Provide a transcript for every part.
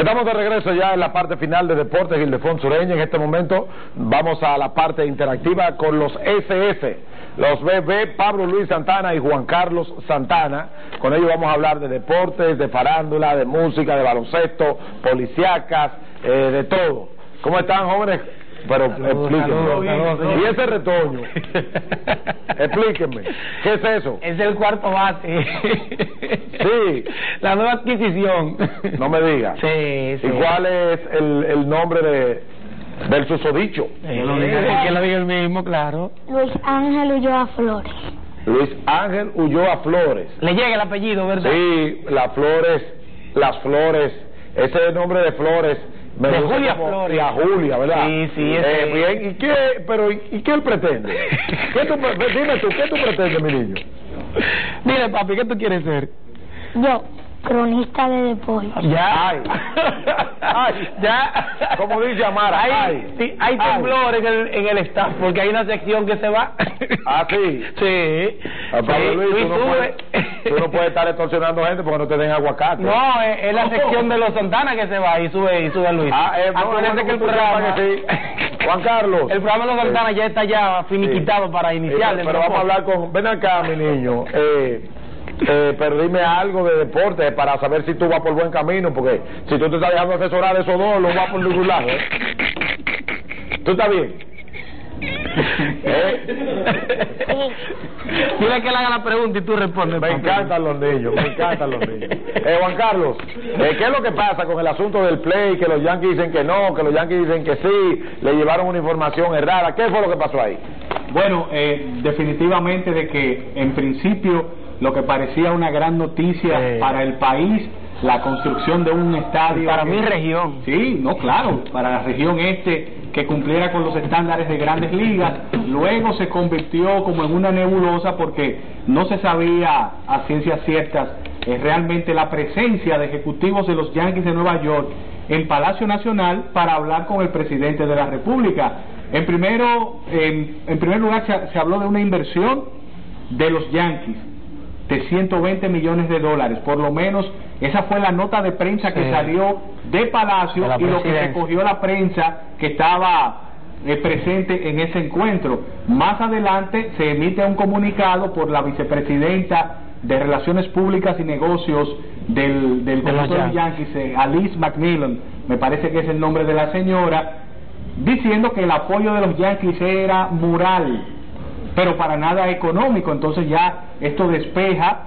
Estamos de regreso ya en la parte final de Deportes Ildefonso Ureña. En este momento vamos a la parte interactiva con los SS, los BB, Pablo Luis Santana y Juan Carlos Santana. Con ellos vamos a hablar de deportes, de farándula, de música, de baloncesto, policíacas, eh, de todo. ¿Cómo están, jóvenes? Pero explíquenme. ¿Y ese retoño? explíquenme. ¿Qué es eso? Es el cuarto bate. sí. La nueva adquisición. No me diga. Sí, sí. ¿Y cuál es el, el nombre de del susodicho? Eh, que lo diga el mismo, claro. Luis Ángel Ulloa Flores. Luis Ángel Ulloa Flores. Le llega el apellido, ¿verdad? Sí, las flores, las flores, ese nombre de flores me De Julia Flores. y a Julia, ¿verdad? Sí, sí, ese- Eh, bien, ¿y qué, pero, ¿y, qué él pretende? ¿Qué tú, dime tú, ¿qué tú pretendes, mi niño? Dile, papi, ¿qué tú quieres ser? Yo, cronista de deportes. Ya. Ay. Ay. Ya. Como dice Amara, Hay, ay. sí, hay Ay. temblor en el, en el staff porque hay una sección que se va. Ah, sí. Sí. Ah, Pablo Sí, Luis, Luis tú, no sube. puedes, tú no puedes estar extorsionando gente porque no te den aguacate. No, es, es la sección de los Santana que se va y sube y sube Luis. Ah, eh, no, bueno, que el tú programa, que sí. Juan Carlos. el programa de los Santana ya está ya finiquitado Sí. para iniciar. Eh, pero vamos a hablar con... Ven acá, mi niño. Eh, eh, pero dime algo de deporte para saber si tú vas por buen camino, porque si tú te estás dejando asesorar esos dos, no vas por ningún lado. ¿eh? ¿Tú estás bien? ¿Eh? Dile que le haga la pregunta y tú respondes. Me papi. encantan los niños, me encantan los niños. Eh, Juan Carlos, eh, ¿qué es lo que pasa con el asunto del play? Que los Yankees dicen que no, que los Yankees dicen que sí, le llevaron una información errada. ¿Qué fue lo que pasó ahí? Bueno, eh, definitivamente de que en principio lo que parecía una gran noticia Sí. para el país, la construcción de un estadio. Para que- mi región. Sí, no, claro, para la región este que cumpliera con los estándares de grandes ligas, luego se convirtió como en una nebulosa porque no se sabía a ciencias ciertas eh, realmente la presencia de ejecutivos de los Yankees de Nueva York en Palacio Nacional para hablar con el presidente de la República. En primero, en, en primer lugar se, se habló de una inversión de los Yankees de 120 millones de dólares, por lo menos esa fue la nota de prensa que Sí. salió de Palacio De y lo que recogió la prensa que estaba eh, presente en ese encuentro. Más adelante se emite un comunicado por la vicepresidenta de Relaciones Públicas y Negocios del, del De los Yankees, eh, Alice Macmillan, me parece que es el nombre de la señora, diciendo que el apoyo de los Yankees era moral, pero para nada económico. Entonces ya esto despeja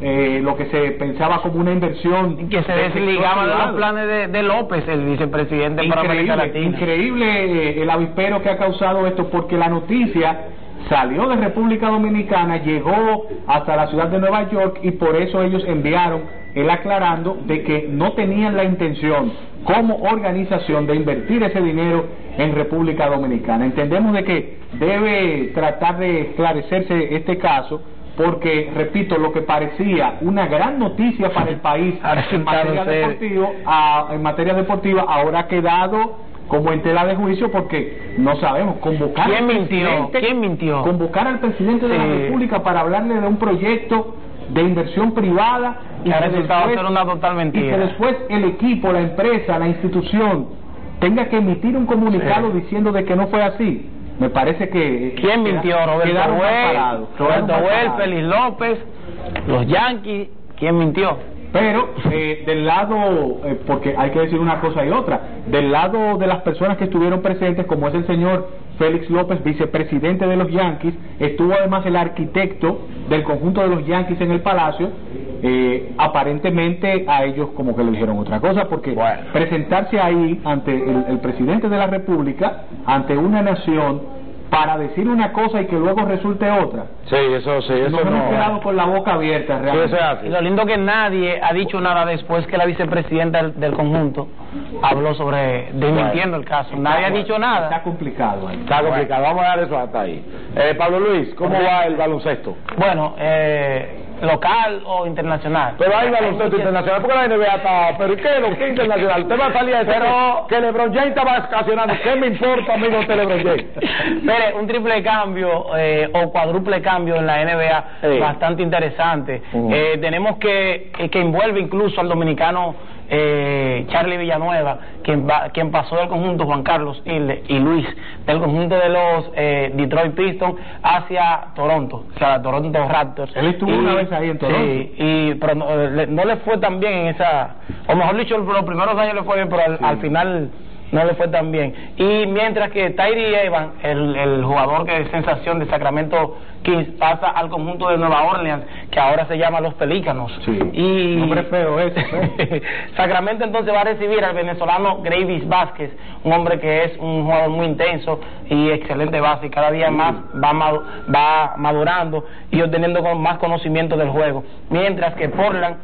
eh, lo que se pensaba como una inversión Que se del sector desligaba de los planes de, de López, el vicepresidente para América Increíble, Latina. increíble eh, el avispero que ha causado esto porque la noticia salió de República Dominicana, llegó hasta la ciudad de Nueva York y por eso ellos enviaron el aclarando de que no tenían la intención como organización de invertir ese dinero en República Dominicana. Entendemos de que debe tratar de esclarecerse este caso porque, repito, lo que parecía una gran noticia para el país en materia a- en materia deportiva ahora ha quedado como en tela de juicio porque no sabemos convocar ¿Quién al mintió? presidente- ¿Quién mintió? convocar al presidente de la. República para hablarle de un proyecto de inversión privada y Que después- ser una total y que después el equipo, la empresa, la institución tenga que emitir un comunicado Sí. diciendo de que no fue así. Me parece que ¿Quién mintió? Roberto quedaron Roberto parados. Félix López, los Yankees. ¿Quién mintió? Pero eh, del lado, eh, porque hay que decir una cosa y otra, del lado de las personas que estuvieron presentes, como es el señor Félix López, vicepresidente de los Yankees, estuvo además el arquitecto del conjunto de los Yankees en el Palacio, eh, aparentemente a ellos como que le dijeron otra cosa, porque Bueno. presentarse ahí ante el, el presidente de la República, ante una nación, para decir una cosa y que luego resulte otra. Sí, eso sí, eso Nos hemos no. quedado con la boca abierta Sí, realmente. eso es Y así. lo lindo que nadie ha dicho nada después que la vicepresidenta del, del conjunto habló sobre desmintiendo el caso. Nadie ha dicho Está nada. complicado ahí. Está complicado, vamos a dar eso hasta ahí. Eh, Pablo Luis, ¿cómo va el baloncesto? Bueno, eh, local o internacional. Pero hay Hay baloncesto internacional, porque la NBA está, pero ¿y qué? ¿Lo que internacional? Usted va a salir a decir Pero- que LeBron James está vacacionando. ¿Qué me importa a mí no te LeBron James? Mire, un triple cambio eh, o cuádruple cambio en la NBA Sí. bastante interesante. Eh, tenemos que, eh, que envuelve incluso al dominicano eh, Charlie Villanueva, quien, va- quien pasó del conjunto Juan Carlos Hilde y Luis, del conjunto de los eh, Detroit Pistons hacia Toronto, o sea, Toronto Raptors. Él estuvo una vez ahí en Toronto. Sí, y, pero no, eh, le, no le fue tan bien en esa, o mejor dicho, los primeros años le fue bien, pero al, al final no le fue tan bien. Y mientras que Tyree Evans, el, el jugador que es sensación de Sacramento Kings, pasa al conjunto de Nueva Orleans, que ahora se llama Los Pelícanos. Sí. Y Nombre feo ese. Sacramento entonces va a recibir al venezolano Gravis Vázquez, un hombre que es un jugador muy intenso y excelente base, y cada día más va, madu- va madurando y obteniendo con- más conocimiento del juego. Mientras que Portland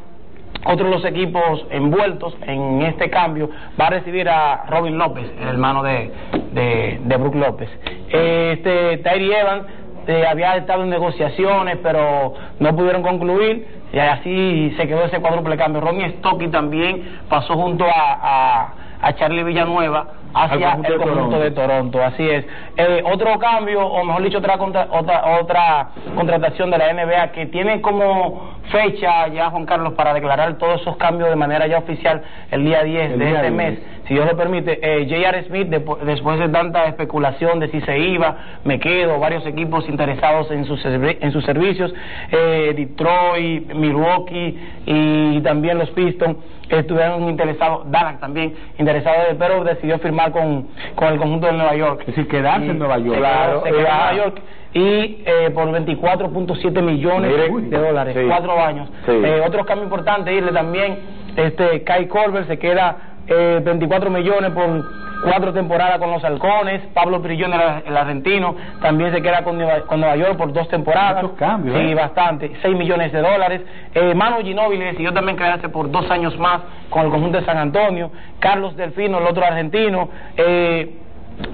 otro de los equipos envueltos en este cambio va a recibir a Robin López, el hermano de, de, de Brook López. Este Tyree Evans eh, había estado en negociaciones, pero no pudieron concluir, y así se quedó ese cuádruple cambio. Ronnie Stocky también pasó junto a, a, a Charlie Villanueva hacia conjunto el de conjunto Toronto. de Toronto, así es. Eh, otro cambio, o mejor dicho, otra, contra- otra, otra contratación de la NBA que tiene como fecha ya, Juan Carlos, para declarar todos esos cambios de manera ya oficial el día 10 El de día este 10. mes, si Dios lo permite. Eh, J.R. Smith, depo- después de tanta especulación de si se iba, me quedo, varios equipos interesados en sus, en sus servicios, eh, Detroit, Milwaukee y también los Pistons estuvieron interesados, Dallas también interesado, pero decidió firmar con, con el conjunto de Nueva York. Es decir, quedarse en Nueva York. Se quedó, se quedó en. Nueva York y eh, por 24.7 millones Miren, de dólares, sí. cuatro años. Sí. Eh, otro cambio importante, irle también, este Kai Colbert se queda eh, 24 millones por cuatro temporadas con los Halcones, Pablo Prillón, el, el argentino, también se queda con Nueva, con Nueva York por dos temporadas. Muchos cambios, Sí, ¿eh? bastante, 6 millones de dólares. Eh, Manu Ginóbili decidió también quedarse por dos años más con el conjunto de San Antonio. Carlos Delfino, el otro argentino. Eh,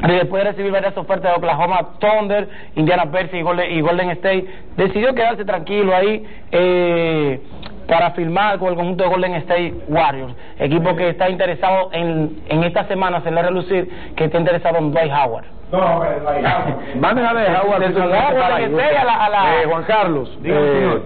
Después de recibir varias ofertas de Oklahoma Thunder, Indiana Pacers y Golden, y Golden State, decidió quedarse tranquilo ahí eh, para firmar con el conjunto de Golden State Warriors, equipo que está interesado en, en esta semana hacerle relucir que está interesado en Dwight Howard. Van a dejar Howard Se finalmente sumó para Golden ahí. State a la- a la- Eh, Juan Carlos, eh, señor.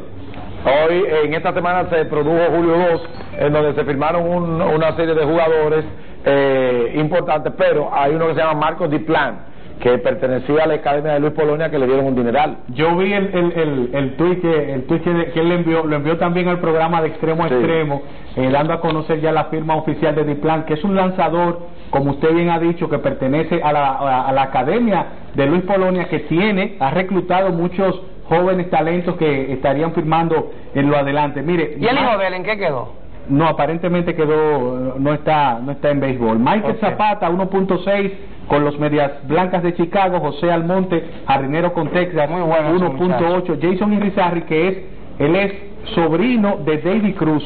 hoy en esta semana se produjo Julio 2, en donde se firmaron un- una serie de jugadores eh, importantes, pero hay uno que se llama Marcos Diplan, que pertenecía a la Academia de Luis Polonia, que le dieron un dineral. Yo vi el, el, el, el tuit que, el tuit que, que él le envió, lo envió también al programa de extremo a Sí. extremo, eh, dando a conocer ya la firma oficial de Diplan, que es un lanzador, como usted bien ha dicho, que pertenece a la, a, a la academia de Luis Polonia, que tiene, ha reclutado muchos jóvenes talentos que estarían firmando en lo adelante. Mire, ¿Y el hijo de él en qué quedó? no, aparentemente quedó, no está, no está en béisbol. Michael Ok. Zapata, 1.6 con los Medias Blancas de Chicago. José Almonte, jardinero con Texas, Muy bueno ese 1.8. Jason Irizarry, que es, él es sobrino de David Cruz.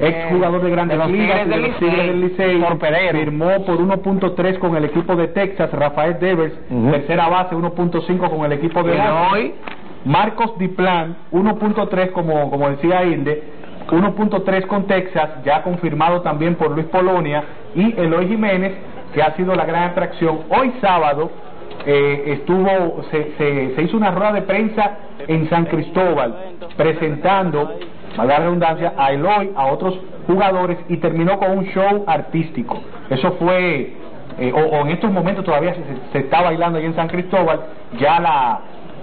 Ex jugador de grandes De los ligas, de del los Tigres Licey, del Licey, torpedero. firmó por 1.3 con el equipo de Texas, Rafael Devers, Ujú. tercera base, 1.5 con el equipo de hoy, Marcos Diplan, 1.3 como, como decía Inde, 1.3 con Texas, ya confirmado también por Luis Polonia, y Eloy Jiménez, que ha sido la gran atracción. Hoy sábado eh, estuvo, se, se, hizo una rueda de prensa en San Cristóbal, presentando, valga la redundancia, a Eloy, a otros jugadores, y terminó con un show artístico. Eso fue eh, o, en estos momentos todavía se, se está bailando ahí en San Cristóbal, ya la,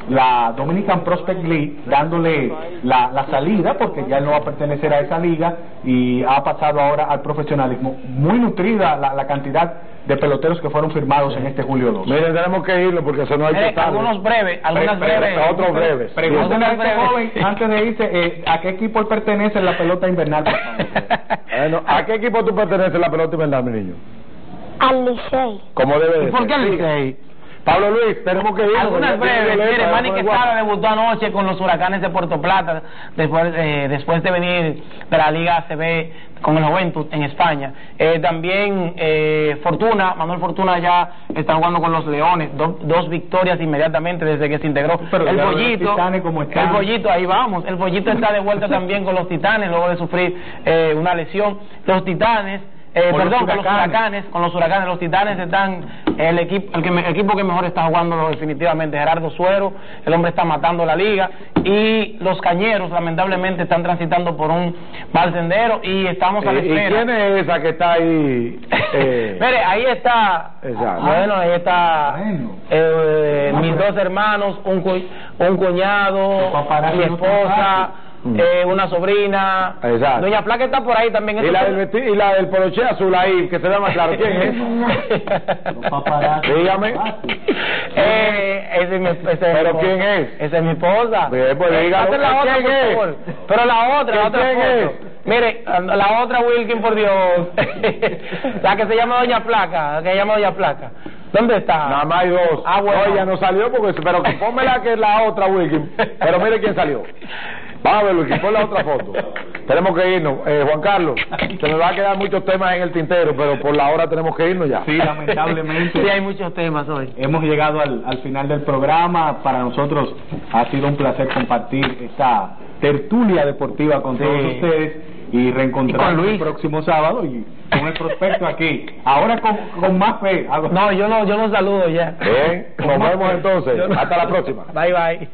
la Dominican Prospect League dándole la, salida, porque ya no va a pertenecer a esa liga y ha pasado ahora al profesionalismo. Muy nutrida la cantidad de peloteros que fueron firmados en este julio 2. Miren, tenemos que irlo porque eso no hay eh, que algunos breves, algunas Pre- pre- breves. otros breves. Pregúntale este joven, breves. antes de irse, eh, a qué equipo él pertenece en la pelota invernal. Bueno, ¿A qué equipo tú perteneces en la pelota invernal, mi niño? Al Licey. Como debe de ¿Y por qué Sí. Licey? Pablo Luis, tenemos que ir. Algunas breves. Mire, Manny Quesada debutó anoche con los Huracanes de Puerto Plata, después, eh, después de venir de la Liga ACB con el Juventud en España. Eh, también eh, Fortuna, Manuel Fortuna ya está jugando con los Leones, do, dos victorias inmediatamente desde que se integró. Pero el Bollito, como el Bollito, ahí vamos, el Bollito está de vuelta también con los Titanes luego de sufrir eh, una lesión. Los Titanes eh, Con los perdón, con los Huracanes. con los huracanes, los titanes están, el equipo, el, que me- el equipo que mejor está jugando definitivamente, Gerardo Suero, el hombre está matando la liga, y los cañeros lamentablemente están transitando por un mal sendero y estamos a la Eh, ¿Y espera. quién es esa que está ahí? Eh, Mire, ahí está, Exacto. bueno, ahí está eh, mis dos hermanos, un, cu- un cuñado, mi esposa, fácil. eh, una sobrina, Exacto. Doña Placa está por ahí también. y, la del vesti- y la del poloche azul ahí, que se vea más claro. ¿Quién es? Dígame. Eh, ese es mi, ese es ¿Pero mi quién es? Esa es mi esposa. Pues dígalo. hazte la otra, ¿Quién por es? favor. Pero la otra, la otra ¿Quién foto. es? Mire, la otra Wilkin, por Dios. la que se llama Doña Placa, la que se llama Doña Placa. ¿Dónde está? Nada más hay dos. Ah, bueno. No, ella no salió porque, pero que pónmela que es la otra Wilkin. Pero mire quién salió. Vamos a ver, Wilkin, pon la otra foto. Tenemos que irnos. Eh, Juan Carlos, se nos va a quedar muchos temas en el tintero, pero por la hora tenemos que irnos ya. Sí, lamentablemente. Sí, hay muchos temas hoy. Hemos llegado al, al final del programa. Para nosotros ha sido un placer compartir esta tertulia deportiva con Sí. todos ustedes y reencontrarnos el próximo sábado y con el prospecto aquí. Ahora con, con más fe. Hago- No, yo no, yo no saludo ya. Bien, nos vemos entonces. Hasta la próxima. Bye, bye.